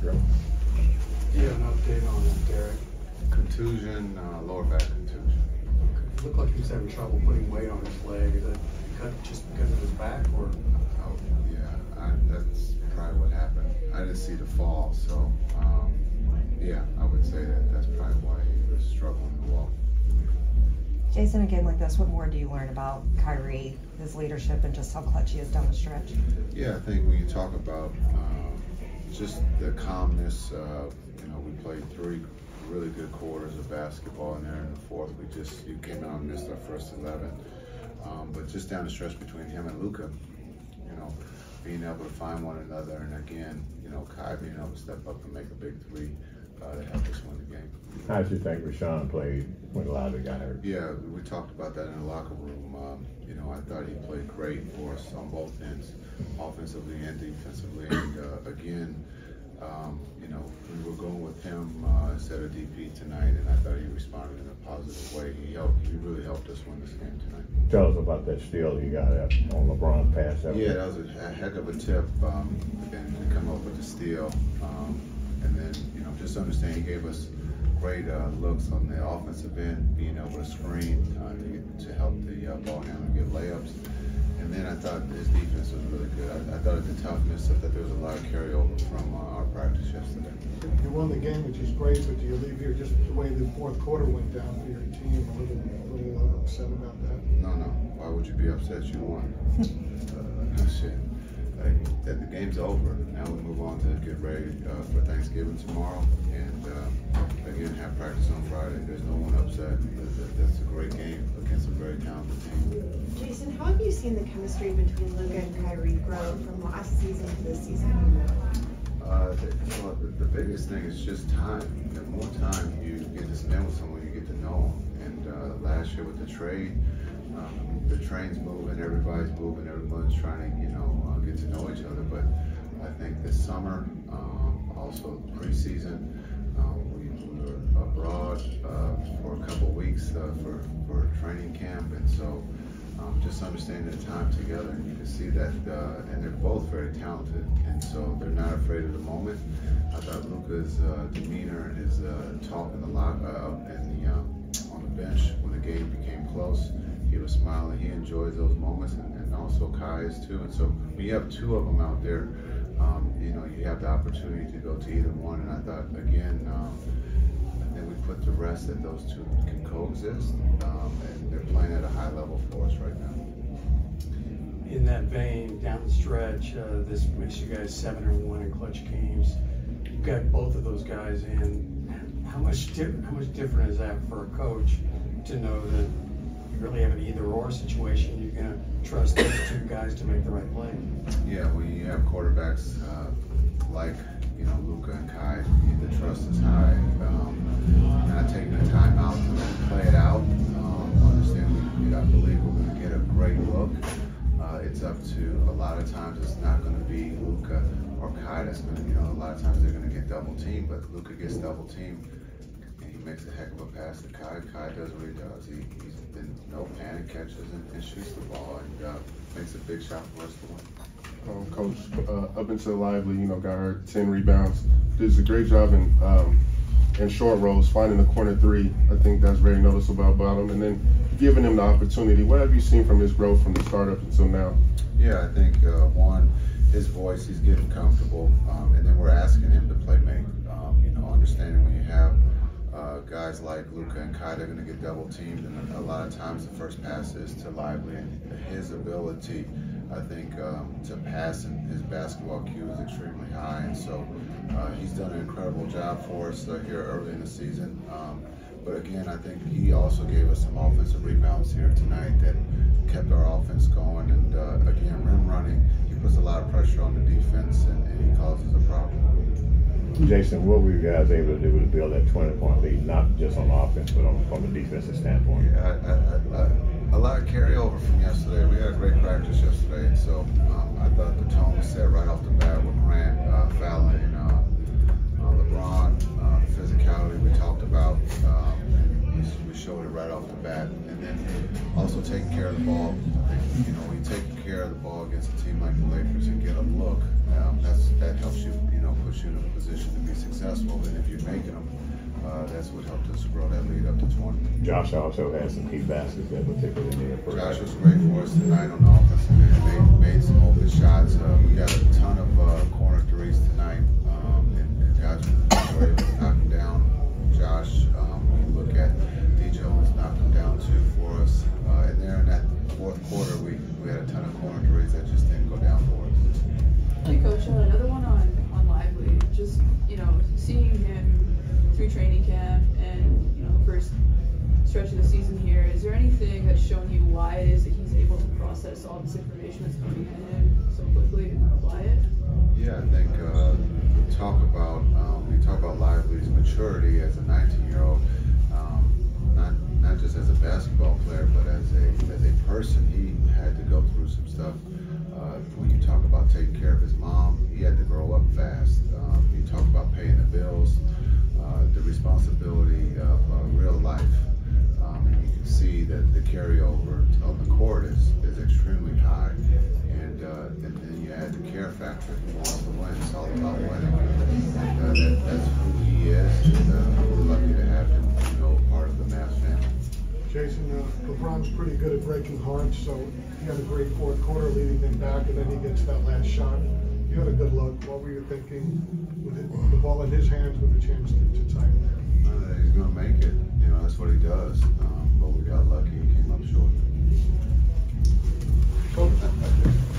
Joe? Do you have an update on Dereck? Contusion, uh, lower back contusion. It looked like he was having trouble putting weight on his leg. Is that cut just because of his back or? Oh, yeah, I, that's probably what happened. I didn't see the fall, so um, yeah, I would say that that's probably why he was struggling to walk. Jason, a game like this, what more do you learn about Kyrie, his leadership, and just how clutch he is down the stretch? Yeah, I think when you talk about um, just the calmness, uh, you know, we played three really good quarters of basketball, and there in the fourth, we just you came out and missed our first eleven. Um, but just down the stretch between him and Luka, you know, being able to find one another, and again, you know, Kai being able to step up and make a big three uh, to help us win the game. How did you think Richaun played when Elijah got hurt? Yeah, we talked about that in the locker room. Um, you know, I thought he played great for us on both ends, offensively and defensively. And uh, again, um, you know, we were going with him uh, instead of DP tonight, and I thought he responded in a positive way. He helped. He really helped us win this game tonight. Tell us about that steal you got on LeBron's pass. That yeah, that was a, a, heck of a tip, um, and to come up with the steal, um, and then you know just understand he gave us great uh, looks on the offensive end, being able to screen uh, to, get, to help the uh, ball handler get layups. And then I thought his defense was really good. I, I thought at the toughness that there was a lot of carryover from uh, our practice yesterday. You won the game, which is great, but do you leave here just the way the fourth quarter went down for your team? A little, a little upset about that? No, no. Why would you be upset? You won. uh, shit. Like, that the game's over. Now we move on to get ready uh, for Thanksgiving tomorrow, and uh, again have practice on Friday. There's no one upset. That's a great game against a very talented team. Jason, how have you seen the chemistry between Luka and Kyrie grow from last season to this season? Uh, the, well, the, the, biggest thing is just time. The more time you get to spend with someone, you get to know them. And uh, last year with the trade, um, the train's moving, everybody's moving, everyone's trying to, you know, uh, get to know each other. But I think this summer, um, also preseason, um, we, we, were abroad uh, for a couple weeks uh, for, for training camp. And so um, just understanding the time together, and you can see that, uh, and they're both very talented, and so they're not afraid of the moment. I thought Luka's uh, demeanor and his uh, talk in the lock uh, in the um, on the bench when the game became close, he was smiling. He enjoys those moments, and, and also Kai is too. And so when you have two of them out there, um, you know you have the opportunity to go to either one. And I thought again. Um, and we put the rest that those two can coexist, um, and they're playing at a high level for us right now. In that vein, down the stretch, uh, this makes you guys seven or one in clutch games. You've got both of those guys in. How much how much different is that for a coach to know that really have an either-or situation? You're going to trust those two guys to make the right play. Yeah, when you have quarterbacks uh, like you know Luka and Kai, the trust is high. Um, not taking the time out to play it out. Um, understand we, I believe we're going to get a great look. Uh, it's up to a lot of times it's not going to be Luka or Kai that's going to, you know, a lot of times they're going to get double teamed, but Luka gets double teamed makes a heck of a pass to Kai. Kai does what he does. He, he's been no panic catches and, and shoots the ball and uh, makes a big shot for us to win. Um, Coach, uh, up until Lively, you know, got her 10 rebounds. Does a great job in um, in short rolls, finding the corner three. I think that's very noticeable about him. And then giving him the opportunity. What have you seen from his growth from the start up until now? Yeah, I think uh, one, his voice, he's getting comfortable, um, and then we're asking him to play make. Um, you know, understanding when you have uh, guys like Luka and Kai, they're going to get double teamed, and a lot of times the first pass is to Lively, and his ability, I think, um, to pass and his basketball IQ is extremely high, and so uh, he's done an incredible job for us uh, here early in the season. Um, but again, I think he also gave us some offensive rebounds here tonight that kept our offense going. And uh, again, rim running, he puts a lot of pressure on the defense and, and he causes a problem. Jason, what were you guys able to do to build that 20 point lead, not just on offense, but on, from a defensive standpoint? Yeah, I, I, I, a lot of carryover from yesterday. We had a great practice yesterday, and so um, I thought the tone was set right off the bat with Grant, uh, Fallon, uh, uh, LeBron, uh, physicality we talked about. Um, we, we showed it right off the bat, and then also taking care of the ball. You know, you take care of the ball against a team like the Lakers and get a look, um, that's that helps you, you push you in a position to be successful. And if you're making them, uh, that's what helped us grow that lead up to 20. Josh also had some key baskets in particular in there. for Josh was great for us tonight on offense. and made, made some open shots. Uh, we got a ton of uh, corner stretch of the season here, is there anything that's shown you why it is that he's able to process all this information that's coming at him so quickly and apply it? Yeah, I think uh, we talk about um, we talk about Lively's maturity as a 19-year-old, um, not not just as a basketball player, but as a as a person. He had to go through some stuff. Uh, when you talk about taking care of his mom, add the care factor. He wants to win. It's all about winning. And uh, that, that's who he is. And uh, we're lucky to have him, you know, part of the Mavs family. Jason, uh, LeBron's pretty good at breaking hearts, so he had a great fourth quarter leading them back, and then he gets that last shot. You had a good look. What were you thinking with it, the ball in his hands with a chance to, to tie it? Uh, he's going to make it. You know, that's what he does. Um, but we got lucky. He came up short. Coach,